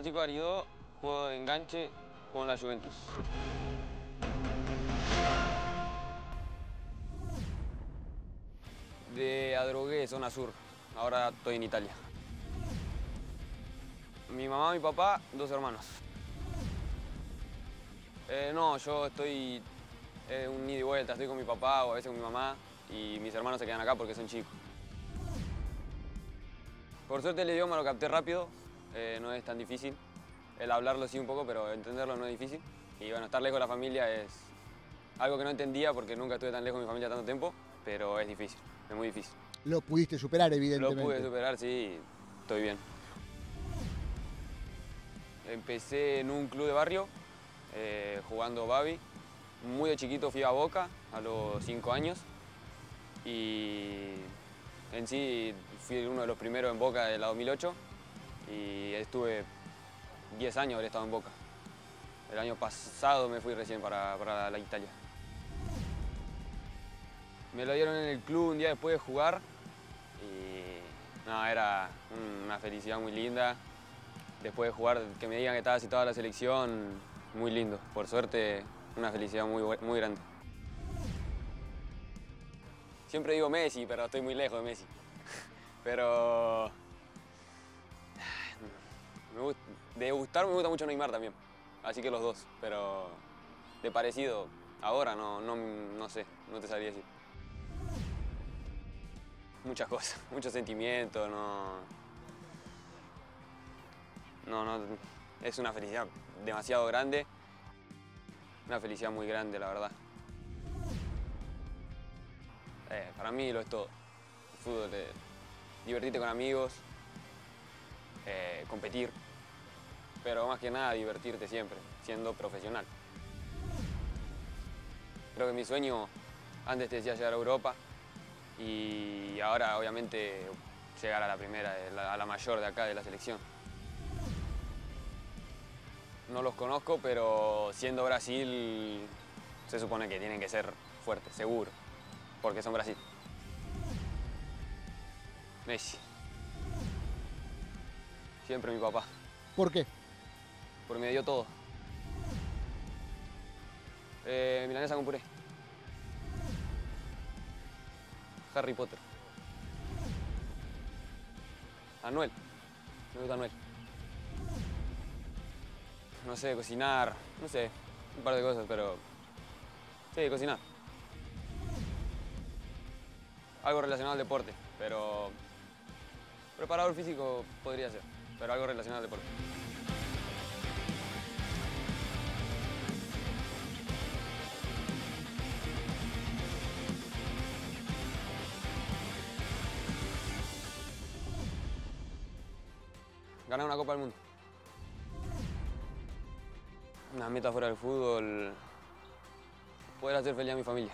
Francisco Aridó, juego de enganche con la Juventus. De Adrogué, zona sur. Ahora estoy en Italia. Mi mamá, mi papá, dos hermanos. Eh, no, yo estoy eh, un ida y vuelta. Estoy con mi papá o a veces con mi mamá y mis hermanos se quedan acá porque son chicos. Por suerte el idioma lo capté rápido, eh, no es tan difícil. El hablarlo sí un poco, pero entenderlo no es difícil. Y bueno, estar lejos de la familia es algo que no entendía porque nunca estuve tan lejos de mi familia tanto tiempo, pero es difícil, es muy difícil. Lo pudiste superar, Lo evidentemente. pude superar, sí, estoy bien. Empecé en un club de barrio, eh, jugando Babi. Muy de chiquito fui a Boca, a los 5 años. Y en sí fui uno de los primeros en Boca de la 2008. Y estuve 10 años haber estado en Boca. El año pasado me fui recién para, la Italia. Me lo dieron en el club un día después de jugar y no, era una felicidad muy linda. Después de jugar, que me digan que estaba citada a la selección, muy lindo. Por suerte, una felicidad muy, muy grande. Siempre digo Messi, pero estoy muy lejos de Messi. Pero... de gustar me gusta mucho Neymar también. Así que los dos, pero de parecido, ahora no, no, no sé, no te sabría decir muchas cosas, muchos sentimientos, no... No, no, es una felicidad demasiado grande, una felicidad muy grande, la verdad. Eh, para mí lo es todo. Fútbol es divertirte con amigos, eh, competir, pero más que nada divertirte siempre, siendo profesional. Creo que mi sueño, antes te decía llegar a Europa, y ahora obviamente llegar a la primera, a la mayor de acá de la selección. No los conozco, pero siendo Brasil se supone que tienen que ser fuertes, seguro, porque son Brasil. Messi. Siempre mi papá, ¿Por qué? porque me dio todo. Eh, milanesa con puré. Harry Potter. Anuel. Me gusta Anuel. No sé, cocinar, no sé, un par de cosas, pero... Sí, cocinar. Algo relacionado al deporte, pero... Preparador físico podría ser, pero algo relacionado al deporte. Ganar una Copa del Mundo. Una meta fuera del fútbol. Poder hacer feliz a mi familia.